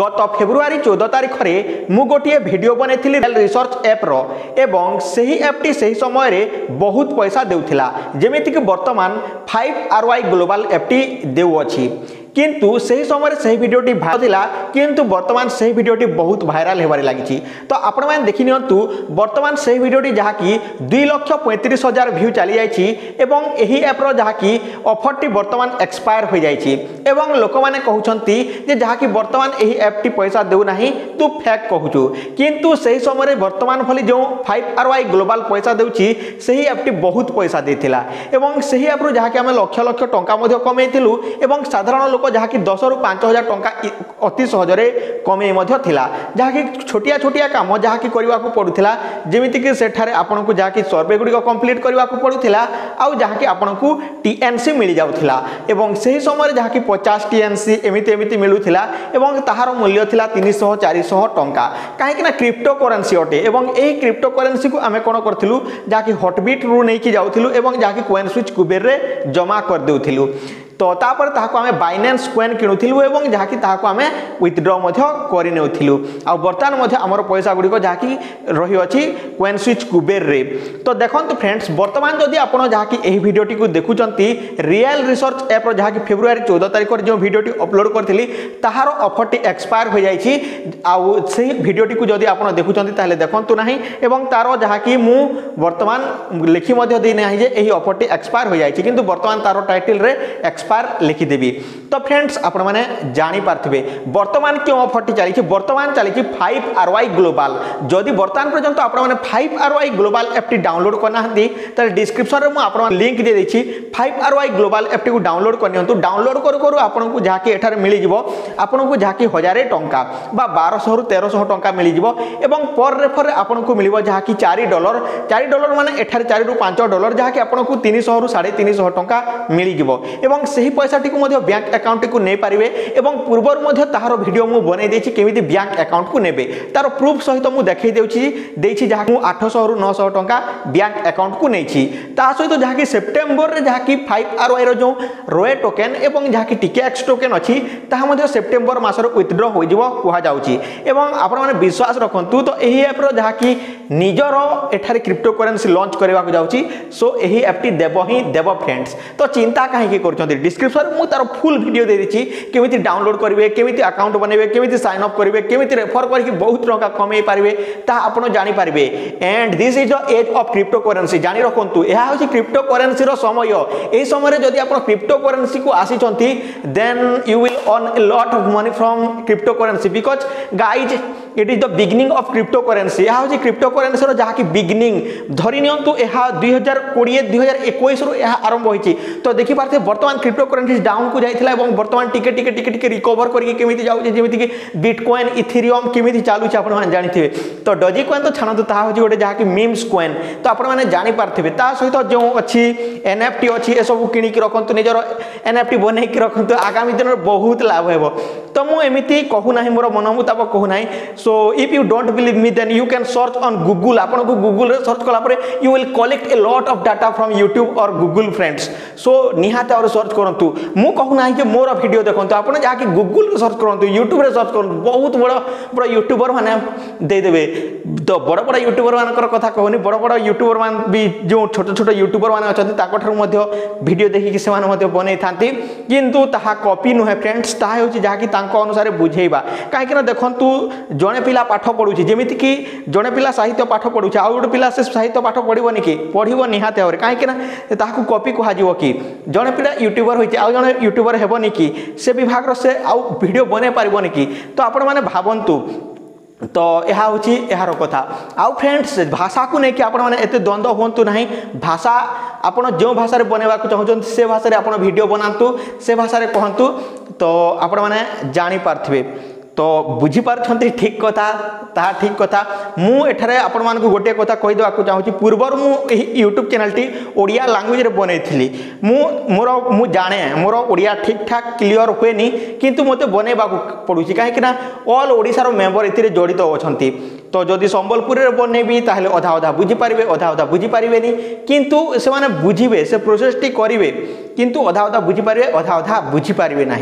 গত ফেব্রুয়ারি চৌদ তারিখে মু গোটিয়ে ভিডিও বনাইলি রিসর্চ এপ্র এবং সেই এপ্টি সেই সময়ের বহুত পয়সা দেউলা যেমিতিকি বর্তমান ফাইভ আর ওয়াই গ্লোবাল এপ্টি দেউছি কিন্তু সেই সময় সেই ভিডিওটি ভাইরাল লা কিন্তু বর্তমান সেই ভিডিওটি বহুত ভাইরাল হবার লাগিছি তো আপনার দেখি নিহতু বর্তমান সেই ভিডিওটি যা কি দুই লক্ষ পঁয়ত্রিশ হাজার ভিউ চালি যাই এবং এই অ্যাপ্র যা কি অফরটি বর্তমান এক্সপায়ার হয়ে যাই এবং লোক মানে কুমার যে যা কি বর্তমান এই অ্যাপটি পয়সা দেউ না তু ফ্যাক কুচু কিন্তু সেই সময় বর্তমান ভি যে ফাইভ আর ওয়াই গ্লোবাল পয়সা দেউছি সেই অ্যাপটি বহুত পয়সা দিয়েছিল এবং সেই অ্যাপ্রু যা কি আমি লক্ষ লক্ষ টঙ্কা কমাইলু এবং সাধারণ লোক ଯାହାକି ଦଶରୁ ପାଞ୍ଚ ହଜାର ଟଙ୍କା ଅତି ସହଜରେ କମେଇ ମଧ୍ୟ ଥିଲା ଯାହାକି ଛୋଟିଆ ଛୋଟିଆ କାମ ଯାହାକି କରିବାକୁ ପଡ଼ୁଥିଲା ଯେମିତିକି ସେଠାରେ ଆପଣଙ୍କୁ ଯାହାକି ସର୍ଭେଗୁଡ଼ିକ କମ୍ପ୍ଲିଟ୍ କରିବାକୁ ପଡ଼ୁଥିଲା ଆଉ ଯାହାକି ଆପଣଙ୍କୁ ଟିଏନ୍ସି ମିଳିଯାଉଥିଲା ଏବଂ ସେହି ସମୟରେ ଯାହାକି ପଚାଶ ଟିଏନ୍ସି ଏମିତି ଏମିତି ମିଳୁଥିଲା ଏବଂ ତାହାର ମୂଲ୍ୟ ଥିଲା ତିନିଶହ ଚାରିଶହ ଟଙ୍କା କାହିଁକିନା କ୍ରିପ୍ଟୋ କରେନ୍ସି ଅଟେ ଏବଂ ଏହି କ୍ରିପ୍ଟୋ କରେନ୍ସିକୁ ଆମେ କ'ଣ କରିଥିଲୁ ଯାହାକି ହଟବିଟ୍ରୁ ନେଇକି ଯାଉଥିଲୁ ଏବଂ ଯାହାକି କୋଏନ୍ ସୁଇଚ୍ କୁବେରରେ ଜମା କରିଦେଉଥିଲୁ तो तापर आम बैनान्स क्वेन किणुलु और जहाँकि आर्तमान आमर पैसा गुड़िक जहाँकि रही अच्छी कोइन स्विच कुबेर तो देखते फ्रेंड्स बर्तमान जदि आप जहाँकि भिडटी देखुं रियल रिसर्च एप्र जहाँकि फेब्रुआरी चौदह तारीख जो भिडटी अपलोड करी तार अफरटी एक्सपायर हो जाए आई भिडटी जदि आप देखुं देखु ना तार जहाँकि मु बर्तमान लिखी दे ना अफरटी एक्सपायर हो जाए कि बर्तमान तार टाइटल एक्सपायर ଏସ୍ପାର୍ ଲେଖିଦେବି ତ ଫ୍ରେଣ୍ଡସ୍ ଆପଣମାନେ ଜାଣିପାରୁଥିବେ ବର୍ତ୍ତମାନ କେଉଁ ଅଫର୍ଟି ଚାଲିଛି ବର୍ତ୍ତମାନ ଚାଲିଛି ଫାଇଭ୍ ଆର୍ ୱାଇ ଗ୍ଲୋବାଲ୍ ଯଦି ବର୍ତ୍ତମାନ ପର୍ଯ୍ୟନ୍ତ ଆପଣମାନେ ଫାଇଭ୍ ଆର୍ ୱାଇ ଗ୍ଲୋବାଲ୍ ଆପ୍ଟି ଡାଉନଲୋଡ଼୍ କରିନାହାନ୍ତି ତାହେଲେ ଡିସ୍କ୍ରିପ୍ସନ୍ରେ ମୁଁ ଆପଣଙ୍କୁ ଲିଙ୍କ୍ ଦେଇଦେଇଛି ଫାଇଭ୍ ଆର୍ ୱାଇ ଗ୍ଲୋବାଲ୍ ଆପ୍ଟିକୁ ଡାଉନଲୋଡ଼୍ କରିନିଅନ୍ତୁ ଡାଉନଲୋଡ଼୍ କରୁ କରୁ ଆପଣଙ୍କୁ ଯାହାକି ଏଠାରେ ମିଳିଯିବ ଆପଣଙ୍କୁ ଯାହାକି ହଜାରେ ଟଙ୍କା ବା ବାରଶହରୁ ତେରଶହ ଟଙ୍କା ମିଳିଯିବ ଏବଂ ପର୍ ରେଫର୍ରେ ଆପଣଙ୍କୁ ମିଳିବ ଯାହାକି ଚାରି ଡଲର ଚାରି ଡଲର ମାନେ ଏଠାରେ ଚାରିରୁ ପାଞ୍ଚ ଡଲର ଯାହାକି ଆପଣଙ୍କୁ ତିନିଶହରୁ ସାଢ଼େ ତିନିଶହ ଟଙ୍କା ମିଳିଯିବ ଏବଂ ସେହି ପଇସାଟିକୁ ମଧ୍ୟ ବ୍ୟାଙ୍କ ଆକାଉଣ୍ଟଟିକୁ ନେଇପାରିବେ ଏବଂ ପୂର୍ବରୁ ମଧ୍ୟ ତାହାର ଭିଡ଼ିଓ ମୁଁ ବନେଇ ଦେଇଛି କେମିତି ବ୍ୟାଙ୍କ ଆକାଉଣ୍ଟକୁ ନେବେ ତାର ପ୍ରୁଫ୍ ସହିତ ମୁଁ ଦେଖାଇ ଦେଉଛି ଦେଇଛି ଯାହାକୁ ମୁଁ ଆଠଶହରୁ ନଅଶହ ଟଙ୍କା ବ୍ୟାଙ୍କ ଆକାଉଣ୍ଟକୁ ନେଇଛି ତା ସହିତ ଯାହାକି ସେପ୍ଟେମ୍ବରରେ ଯାହାକି ଫାଇଭ୍ ଆର୍ ୱାଇର ଯେଉଁ ରୋଏ ଟୋକେନ୍ ଏବଂ ଯାହାକି ଟିକେଏକ୍ସ ଟୋକେନ୍ ଅଛି ତାହା ମଧ୍ୟ ସେପ୍ଟେମ୍ବର ମାସରେ ୱିଥଡ୍ର ହୋଇଯିବ କୁହାଯାଉଛି ଏବଂ ଆପଣମାନେ ବିଶ୍ୱାସ ରଖନ୍ତୁ ତ ଏହି ଆପ୍ର ଯାହାକି ନିଜର ଏଠାରେ କ୍ରିପ୍ଟୋ କରେନ୍ସି ଲଞ୍ଚ କରିବାକୁ ଯାଉଛି ସୋ ଏହି ଆପ୍ଟି ଦେବ ହିଁ ଦେବ ଫ୍ରେଣ୍ଡସ୍ ତ ଚିନ୍ତା କାହିଁକି କରୁଛନ୍ତି ଡିସ୍କ୍ରିପ୍ସନ୍ରେ ମୁଁ ତାର ଫୁଲ୍ ଭିଡ଼ିଓ ଦେଇଦେଇଛି କେମିତି ଡାଉନଲୋଡ଼ କରିବେ କେମିତି ଆକାଉଣ୍ଟ ବନେଇବେ କେମିତି ସାଇନ୍ ଅପ୍ କରିବେ କେମିତି ରେଫର୍ କରିକି ବହୁତ ଟଙ୍କା କମେଇ ପାରିବେ ତାହା ଆପଣ ଜାଣିପାରିବେ and this is the age of crypto currency ଜାଣି ରଖନ୍ତୁ ଏହା ହେଉଛି କ୍ରିପ୍ଟୋ କରେନ୍ସିର ସମୟ ଏହି ସମୟରେ ଯଦି ଆପଣ କ୍ରିପ୍ଟୋ କରେନ୍ସିକୁ ଆସିଛନ୍ତି then you will earn a lot of money from crypto currency because guys it is the beginning of cryptocurrency ଏହା ହେଉଛି କ୍ରିପ୍ଟୋକରେନ୍ସିର ଯାହାକି ବିଗିନିଂ ଧରି ନିଅନ୍ତୁ ଏହା ଦୁଇ ହଜାର କୋଡ଼ିଏ ଦୁଇ ହଜାର ଏକୋଇଶରୁ ଏହା ଆରମ୍ଭ ହୋଇଛି ତ ଦେଖିପାରୁଥିବେ ବର୍ତ୍ତମାନ କ୍ରିପ୍ଟୋକରେନ୍ସି ଡାଉନକୁ ଯାଇଥିଲା ଏବଂ ବର୍ତ୍ତମାନ ଟିକେ ଟିକେ ଟିକେ ଟିକେ ରିକଭର କରିକି କେମିତି ଯାଉଛି ଯେମିତିକି ବିଟକଏନ୍ ଇଥିରିୟମ୍ କେମିତି ଚାଲୁଛି ଆପଣମାନେ ଜାଣିଥିବେ ତ ଡଜି କଏନ୍ ତ ଛାଣନ୍ତୁ ତାହା ହେଉଛି ଗୋଟେ ଯାହାକି ମିମ୍ସ କଏନ୍ ତ ଆପଣମାନେ ଜାଣିପାରୁଥିବେ ତା ସହିତ ଯେଉଁ ଅଛି ଏନ୍ ଏଫ୍ ଟି ଅଛି ଏସବୁ କିଣିକି ରଖନ୍ତୁ ନିଜର ଏନ୍ ଏଫ୍ ଟି ବନେଇକି ରଖନ୍ତୁ ଆଗାମୀ ଦିନରେ ବହୁତ ଲାଭ ହେବ ତ ମୁଁ ଏମିତି କହୁନାହିଁ ମୋର ମନ ମୁତାବକ କହୁନାହିଁ so if you don't believe me then you can search on Google आपन को गूगल रे सर्च कला परे you will collect a lot of data from YouTube और गूगल फ्रेंड्स सो निहात और सर्च करंतु मु कहू नाही कि मोर वीडियो देखंतु आपन जाके गूगल रे सर्च करंतु यूट्यूब रे सर्च करंतु बहुत बड़ा बड़ा यूट्यूबर माने दे देबे तो बड़ बड़ यूट्यूबर मानकर कथा कहनी बड़ बड़ यूट्यूबर मान भी जो छोटे छोट यूट्यूबर मान अच्छा ताकूर भिड देखिकी से बनई था किंतु ताहा कॉपी नुहे फ्रेंड्स ताहा हूँ जहाँकि अनुसार बुझेवा कहीं देखूँ जड़े पिला पाठ पढ़ू जमीक जड़े पिला साहित्य पाठ पढ़ू आउ गोटे पिला से साहित्य पाठ पढ़व कि पढ़व निहाते भाव कहीं कपी कह कि जड़े पिला यूट्यूबर हो जो यूट्यूबर हो कि से विभाग से आउ भिड बन पार नहीं कि तो आपण भावतु तो यह हूँ यार कथा आउ फ्रेंड्स भाषा को लेकिन आपण मैंने ये द्वंद हूँ ना भाषा आपड़ जो भाषा बनवाक चाहते से भाषा आप भिड बनातु से भाषा कहतु तो आपण मैंने जापारे ତ ବୁଝିପାରୁଛନ୍ତି ଠିକ୍ କଥା ତାହା ଠିକ୍ କଥା ମୁଁ ଏଠାରେ ଆପଣମାନଙ୍କୁ ଗୋଟିଏ କଥା କହିଦେବାକୁ ଚାହୁଁଛି ପୂର୍ବରୁ ମୁଁ ଏହି ୟୁଟ୍ୟୁବ୍ ଚ୍ୟାନେଲ୍ଟି ଓଡ଼ିଆ ଲାଙ୍ଗୁଏଜ୍ରେ ବନେଇଥିଲି ମୁଁ ମୋର ମୁଁ ଜାଣେ ମୋର ଓଡ଼ିଆ ଠିକ୍ ଠାକ୍ କ୍ଲିଅର୍ ହୁଏନି କିନ୍ତୁ ମୋତେ ବନେଇବାକୁ ପଡ଼ୁଛି କାହିଁକିନା ଅଲ୍ ଓଡ଼ିଶାର ମେମ୍ବର ଏଥିରେ ଜଡ଼ିତ ଅଛନ୍ତି ତ ଯଦି ସମ୍ବଲପୁରରେ ବନେଇବି ତାହେଲେ ଅଧା ଅଧା ବୁଝିପାରିବେ ଅଧା ଅଧା ବୁଝିପାରିବେନି କିନ୍ତୁ ସେମାନେ ବୁଝିବେ ସେ ପ୍ରୋସେସ୍ଟି କରିବେ किंतु अधा अधा बुझीपारे अधा अधा बुझीपारे ना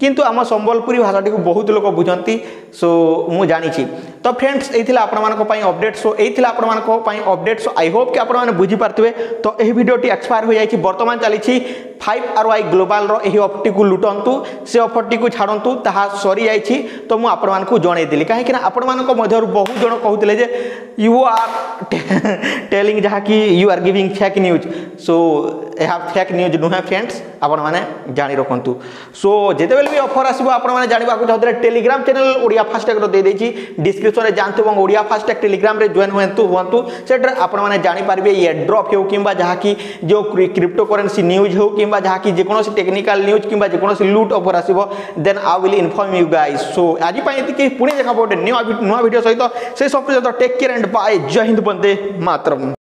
कि आम सम्बलपुरी भाषा टी बहुत लोग बुझा सो मुझे जानी तो फ्रेंड्स यही आपंपाई अपडेट सो यही आपंपाई अपडेट सो आई होप कि आपझीपारे तो यह भिडटी एक्सपायर हो जाए बर्तमान चली फाइव आर वाई ग्लोबाल यही अफर को लुटतु से अफर टी छाड़ू ता सरी जाए तो मुझे मुझक जनईदी कहीं आपण मधर बहुत जन कहते यू आर टेलींग जहाँकि you are giving fake news so यह फेक् न्यूज नुहे फ्रे ଫ୍ରେଣ୍ଡସ୍ ଆପଣମାନେ ଜାଣି ରଖନ୍ତୁ ସୋ ଯେତେବେଳେ ବି ଅଫର୍ ଆସିବ ଆପଣମାନେ ଜାଣିବାକୁ ଚାହୁଁଥିଲେ ଟେଲିଗ୍ରାମ ଚ୍ୟାନେଲ ଓଡ଼ିଆ ଫାଷ୍ଟଟ୍ୟାଗ୍ର ଦେଇଦେଇଛି ଡିସ୍କ୍ରିପ୍ସନ୍ରେ ଯାଆନ୍ତୁ ଏବଂ ଓଡ଼ିଆ ଫାଷ୍ଟଟ୍ୟାଗ୍ ଟେଲିଗ୍ରାମରେ ଜଏନ୍ ହୁଅନ୍ତୁ ହୁଅନ୍ତୁ ସେଠାରେ ଆପଣମାନେ ଜାଣିପାରିବେ ଏ ଡ୍ରପ୍ ହେଉ କିମ୍ବା ଯାହାକି ଯେଉଁ କ୍ରିପ୍ଟୋ କରେନ୍ସି ନ୍ୟୁଜ୍ ହେଉ କିମ୍ବା ଯାହାକି ଯେକୌଣସି ଟେକ୍ନିକାଲ୍ ନ୍ୟୁଜ୍ କିମ୍ବା ଯେକୌଣସି ଲୁଟ୍ ଅଫର୍ ଆସିବ ଦେନ୍ ଆଉ will inform you guys so ଆଜି ପାଇଁ ଏତିକି ପୁଣି ଦେଖା ଗୋଟେ ନୂଆ ନୂଆ ଭିଡ଼ିଓ ସହିତ ସେ ସବୁ ସହିତ ଟେକ୍ କେୟାର୍ ଆଣ୍ଡ ବାଏ ଜୟ ହିନ୍ଦୁ ବନ୍ଦେ ମାତରମ୍